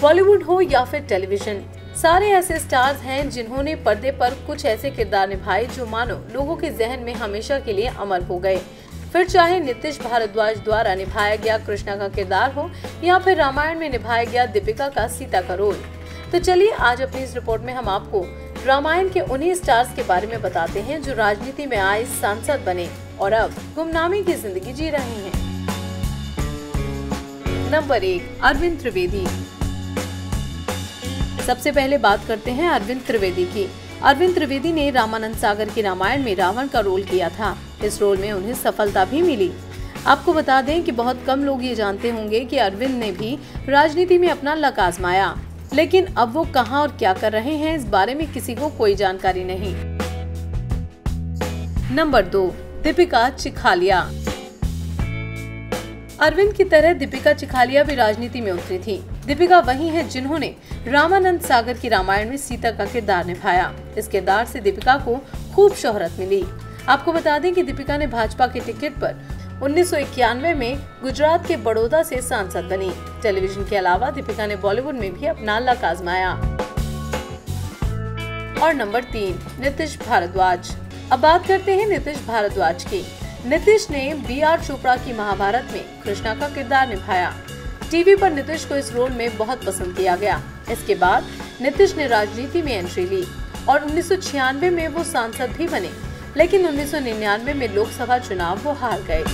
बॉलीवुड हो या फिर टेलीविज़न, सारे ऐसे स्टार्स हैं जिन्होंने पर्दे पर कुछ ऐसे किरदार निभाए जो मानो लोगों के जहन में हमेशा के लिए अमर हो गए। फिर चाहे नितिश भारद्वाज द्वारा निभाया गया कृष्णा का किरदार हो, या फिर रामायण में निभाया गया दीपिका का सीता का रोल। तो चलिए आज अपनी इस रिपोर्ट में हम आपको रामायण के उन्हीं स्टार्स के बारे में बताते हैं जो राजनीति में आए सांसद बने और अब गुमनामी की ज़िंदगी जी रहे हैं। नंबर एक, अरविंद त्रिवेदी। सबसे पहले बात करते हैं अरविंद त्रिवेदी की। अरविंद त्रिवेदी ने रामानंद सागर की रामायण में रावण का रोल किया था। इस रोल में उन्हें सफलता भी मिली। आपको बता दें कि बहुत कम लोग ये जानते होंगे कि अरविंद ने भी राजनीति में अपना लक आजमाया। लेकिन अब वो कहाँ और क्या कर रहे हैं, इस बारे में किसी को कोई जानकारी नहीं। नंबर दो, दीपिका चिखालिया। अरविंद की तरह दीपिका चिखालिया भी राजनीति में उतरी थी। दीपिका वही है जिन्होंने रामानंद सागर की रामायण में सीता का किरदार निभाया। इस किरदार से दीपिका को खूब शोहरत मिली। आपको बता दें कि दीपिका ने भाजपा के टिकट पर उन्नीस सौ इक्यानवे में गुजरात के बड़ौदा से सांसद बनी। टेलीविज़न के अलावा दीपिका ने बॉलीवुड में भी अपना लक आजमाया। और नंबर तीन, नीतीश भारद्वाज। अब बात करते हैं नीतीश भारद्वाज की। नीतीश ने बी आर चोपड़ा की महाभारत में कृष्णा का किरदार निभाया। टीवी पर नीतीश को इस रोल में बहुत पसंद किया गया। इसके बाद नीतीश ने राजनीति में एंट्री ली और उन्नीस सौ छियानवे में वो सांसद भी बने, लेकिन 1999 में लोकसभा चुनाव वो हार गए।